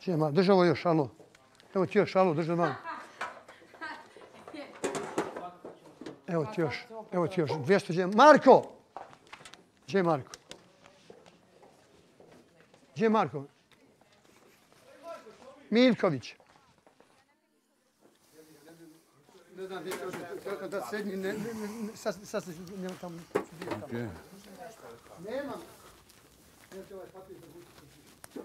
Čima, državo još, alo. Evo ti još, alo, državo malo. Evo ti još, evo ti još, 200 džema. Marko! Gdje je Marko? Gdje je Marko? Milković. Ne znam, kako da sedmi, ne, ne, ne, sad, sad, se nema tamo, bio je tamo. Nemam. Nemam ovaj papir za